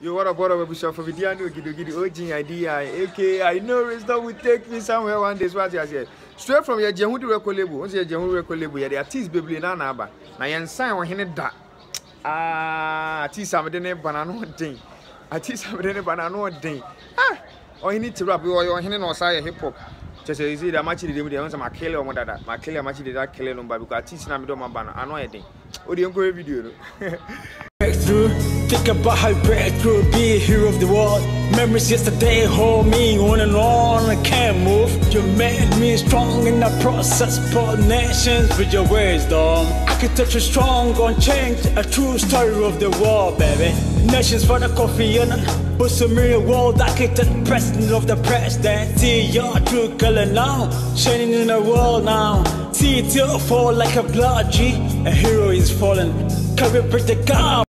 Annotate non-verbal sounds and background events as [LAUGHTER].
Yo, what up, what up, Bishop for Vidiano, Gido Gido, OGIDI, aka I know not will take me somewhere one day. What said, straight from your Jehudu record label, once your Jehudu record label, the artist baby na na ba. Na yen sign wa hene da. Ah, artist am de ne banana den. Artist am de ne banana den. Ah, o hene ti rap, o hene no say hip hop. Just say see the match dem dey want ma kill o dada. Ma kill match the that kill no ba because artist na me do ma ba no. Ano e den. O dey go video no. [LAUGHS] Breakthrough, think about how you break through, be a hero of the world. Memories yesterday hold me on and on, I can't move. You made me strong in the process, put nations with your wisdom. Architecture strong, gonna change a true story of the world, baby. Nations for the coffee and but some real world architect, president of the president. See your true color now, shining in the world now. See it fall like a blood G. A hero is fallen, carry break the God.